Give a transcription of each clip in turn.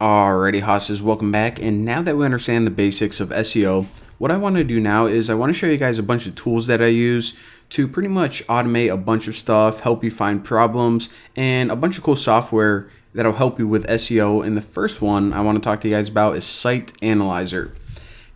Alrighty, hosses, welcome back. And now that we understand the basics of SEO, what I want to do now is I want to show you guys a bunch of tools that I use to pretty much automate a bunch of stuff, help you find problems, and a bunch of cool software that'll help you with SEO. And the first one I want to talk to you guys about is Site Analyzer.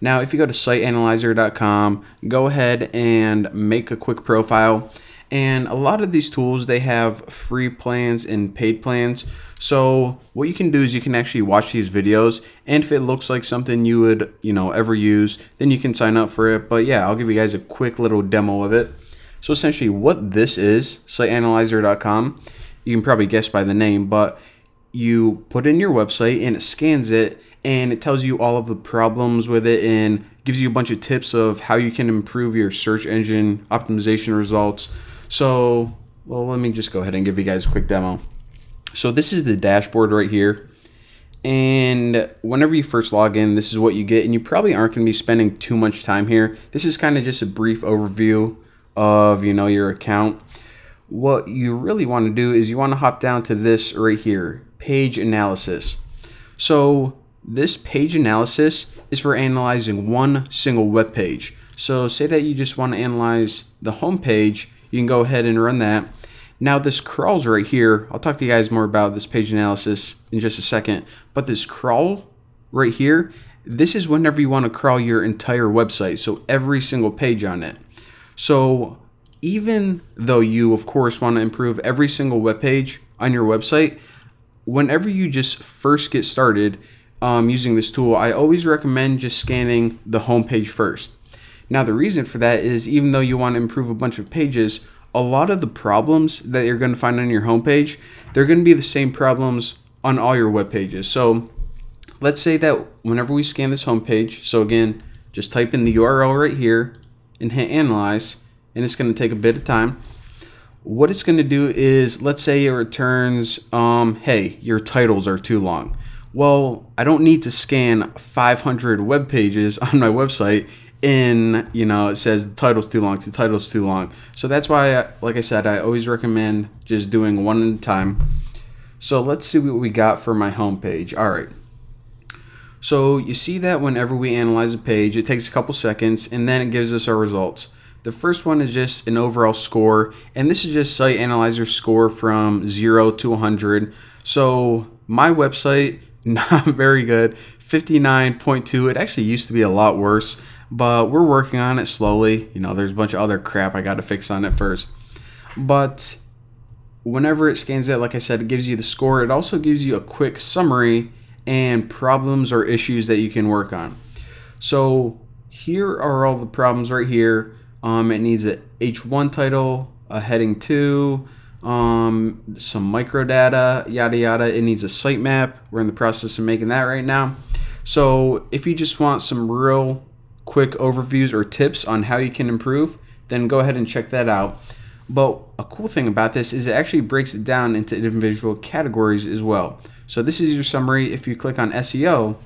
Now, if you go to siteanalyzer.com, go ahead and make a quick profile. And a lot of these tools, they have free plans and paid plans. So what you can do is you can actually watch these videos and if it looks like something you would, you know, ever use, then you can sign up for it. But yeah, I'll give you guys a quick little demo of it. So essentially what this is, siteanalyzer.com, you can probably guess by the name, but you put in your website and it scans it and it tells you all of the problems with it and gives you a bunch of tips of how you can improve your search engine optimization results. So, well, let me just go ahead and give you guys a quick demo. So this is the dashboard right here. And whenever you first log in, this is what you get. And you probably aren't going to be spending too much time here. This is kind of just a brief overview of, you know, your account. What you really want to do is you want to hop down to this right here, page analysis. So this page analysis is for analyzing one single web page. So say that you just want to analyze the home page, you can go ahead and run that now this crawls right here, I'll talk to you guys more about this page analysis in just a second, but this crawl right here, this is whenever you want to crawl your entire website, so every single page on it. So even though you of course want to improve every single web page on your website, whenever you just first get started um, using this tool, I always recommend just scanning the home page first. Now the reason for that is even though you want to improve a bunch of pages, a lot of the problems that you're going to find on your homepage, they're going to be the same problems on all your web pages. So let's say that whenever we scan this homepage, so again, just type in the URL right here and hit analyze, and it's going to take a bit of time. What it's going to do is, let's say it returns, um, hey, your titles are too long. Well, I don't need to scan 500 web pages on my website in you know it says the title's too long the title's too long. So that's why I, like i said i always recommend just doing one at a time. So let's see what we got for my home page. All right. So you see that whenever we analyze a page it takes a couple seconds and then it gives us our results. The first one is just an overall score and this is just site analyzer score from 0 to 100 so my website not very good 59.2 it actually used to be a lot worse but we're working on it slowly. You know, there's a bunch of other crap I got to fix on it first. But whenever it scans it, like I said, it gives you the score. It also gives you a quick summary and problems or issues that you can work on. So here are all the problems right here. Um, it needs a H1 title, a heading 2, um, some micro data, yada yada. It needs a sitemap. We're in the process of making that right now. So if you just want some real quick overviews or tips on how you can improve, then go ahead and check that out. But a cool thing about this is it actually breaks it down into individual categories as well. So this is your summary. If you click on SEO,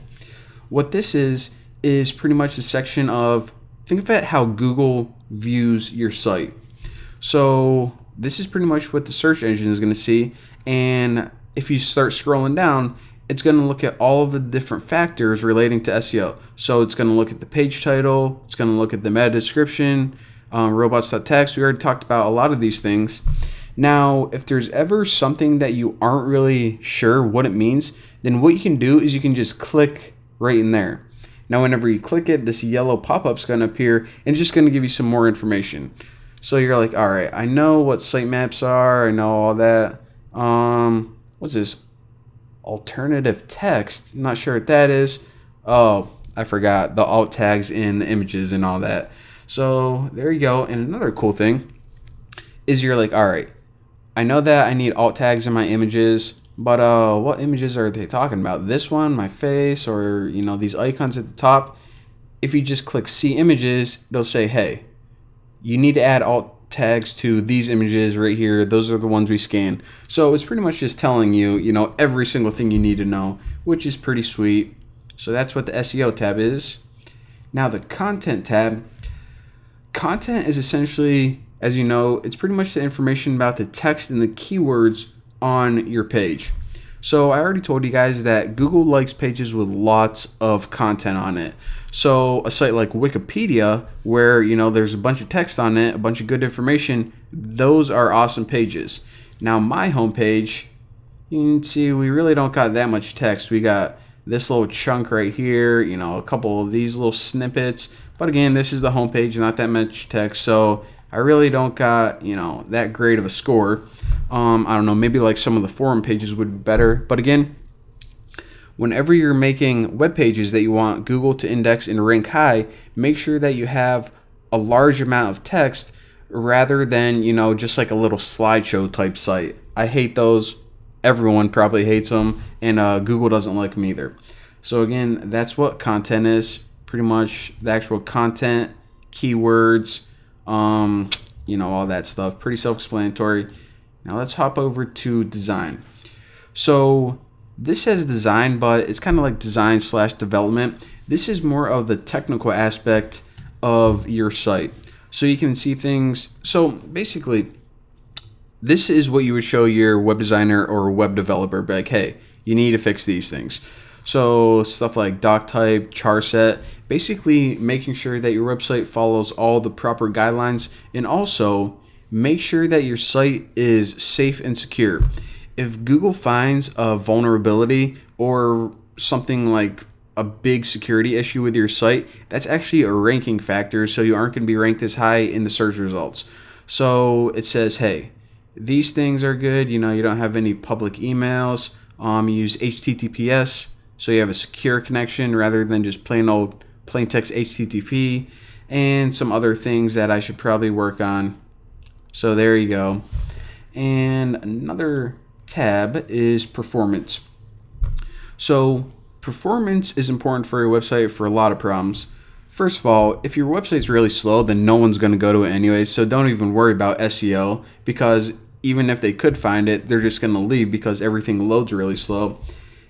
what this is is pretty much a section of think of it how Google views your site. So this is pretty much what the search engine is going to see. And if you start scrolling down, it's going to look at all of the different factors relating to SEO. So it's going to look at the page title, it's going to look at the meta description, um, robots.txt. We already talked about a lot of these things. Now, if there's ever something that you aren't really sure what it means, then what you can do is you can just click right in there. Now, whenever you click it, this yellow pop-up is going to appear and it's just going to give you some more information. So you're like, all right, I know what sitemaps are, I know all that. Um, what's this? alternative text. Not sure what that is. Oh, I forgot the alt tags in the images and all that. So there you go. And another cool thing is you're like, all right, I know that I need alt tags in my images, but uh, what images are they talking about? This one, my face, or you know these icons at the top. If you just click see images, they'll say, hey, you need to add alt tags to these images right here. Those are the ones we scan. So it's pretty much just telling you, you know, every single thing you need to know, which is pretty sweet. So that's what the SEO tab is. Now the content tab, content is essentially, as you know, it's pretty much the information about the text and the keywords on your page. So I already told you guys that Google likes pages with lots of content on it. So a site like Wikipedia, where you know there's a bunch of text on it, a bunch of good information, those are awesome pages. Now my homepage, you can see we really don't got that much text. We got this little chunk right here, you know, a couple of these little snippets. But again, this is the homepage, not that much text. So I really don't got, you know, that great of a score. Um, I don't know, maybe like some of the forum pages would be better. But again, whenever you're making web pages that you want Google to index and rank high, make sure that you have a large amount of text rather than, you know, just like a little slideshow type site. I hate those everyone probably hates them, and uh, Google doesn't like them either. So again, that's what content is. Pretty much the actual content, keywords, um, you know, all that stuff. Pretty self-explanatory. Now let's hop over to design. So this says design, but it's kind of like design slash development. This is more of the technical aspect of your site. So you can see things. So basically, this is what you would show your web designer or web developer. Like, hey, you need to fix these things. So stuff like doc type, char set, basically making sure that your website follows all the proper guidelines and also make sure that your site is safe and secure. If Google finds a vulnerability or something like a big security issue with your site, that's actually a ranking factor, so you aren't going to be ranked as high in the search results. So it says, hey, these things are good. You know, you don't have any public emails. Um, use HTTPS, so you have a secure connection rather than just plain old plain text HTTP, and some other things that I should probably work on. So there you go. And another tab is performance. So performance is important for your website for a lot of problems. First of all, if your website's really slow, then no one's going to go to it anyway, so don't even worry about SEO because even if they could find it, they're just going to leave because everything loads really slow.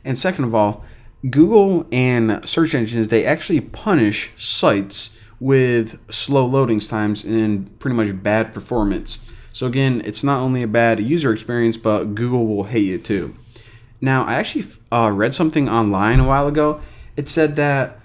And second of all, Google and search engines, they actually punish sites with slow loading times and pretty much bad performance. So again, it's not only a bad user experience, but Google will hate you too. Now, I actually uh, read something online a while ago. It said that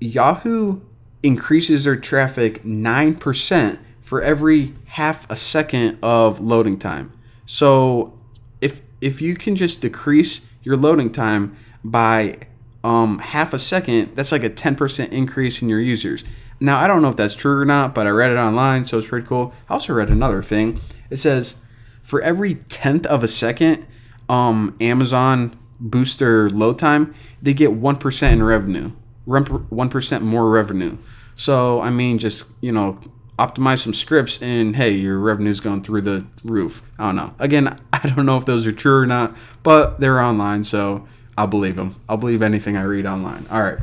Yahoo increases their traffic 9% for every half a second of loading time. So if if you can just decrease your loading time by um, half a second, that's like a 10% increase in your users. Now, I don't know if that's true or not, but I read it online, so it's pretty cool. I also read another thing. It says for every tenth of a second, um, Amazon booster load time, they get 1% in revenue, 1% more revenue. So, I mean, just, you know, optimize some scripts and hey your revenue's going through the roof i don't know again i don't know if those are true or not but they're online so i'll believe them i'll believe anything i read online. All right.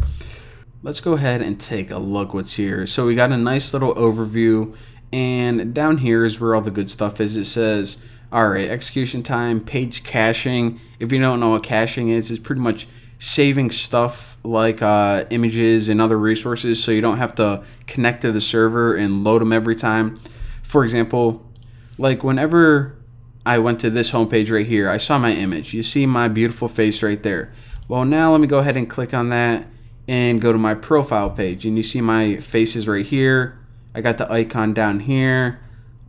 Let's go ahead and take a look what's here. So we got a nice little overview and down here is where all the good stuff is. It says all right execution time page caching. If you don't know what caching is it's pretty much saving stuff like uh, images and other resources so you don't have to connect to the server and load them every time. For example, like whenever I went to this homepage right here, I saw my image. You see my beautiful face right there. Well, now let me go ahead and click on that and go to my profile page. And you see my faces right here. I got the icon down here.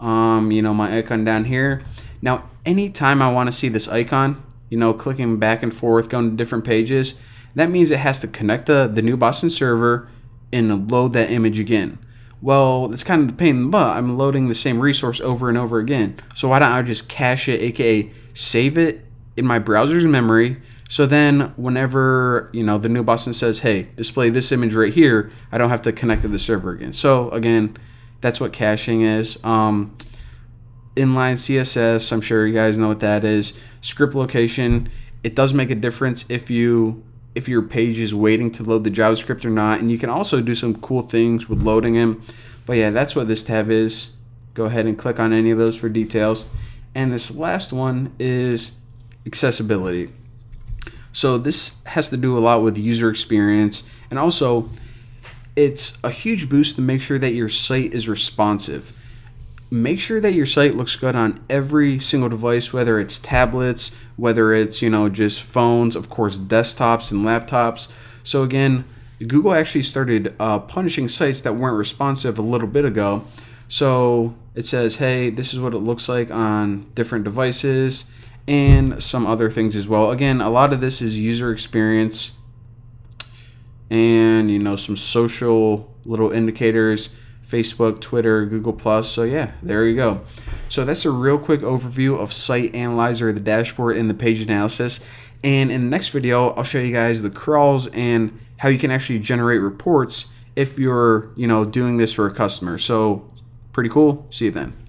Um, you know, my icon down here. Now, anytime I want to see this icon, you know, clicking back and forth, going to different pages, that means it has to connect the, the new Boston server and load that image again. Well, that's kind of the pain in the butt. I'm loading the same resource over and over again. So why don't I just cache it, aka save it in my browser's memory, so then whenever, you know, the new Boston says, hey, display this image right here, I don't have to connect to the server again. So again, that's what caching is. Um, inline CSS, I'm sure you guys know what that is. Script location, it does make a difference if you if your page is waiting to load the JavaScript or not. And you can also do some cool things with loading them. But yeah, that's what this tab is. Go ahead and click on any of those for details. And this last one is accessibility. So this has to do a lot with user experience and also it's a huge boost to make sure that your site is responsive make sure that your site looks good on every single device, whether it's tablets, whether it's, you know, just phones, of course, desktops and laptops. So again, Google actually started uh, punishing sites that weren't responsive a little bit ago. So it says, hey, this is what it looks like on different devices and some other things as well. Again, a lot of this is user experience and, you know, some social little indicators. Facebook, Twitter, Google Plus. So yeah, there you go. So that's a real quick overview of Site Analyzer, the dashboard, and the page analysis. And in the next video, I'll show you guys the crawls and how you can actually generate reports if you're, you know, doing this for a customer. So pretty cool. See you then.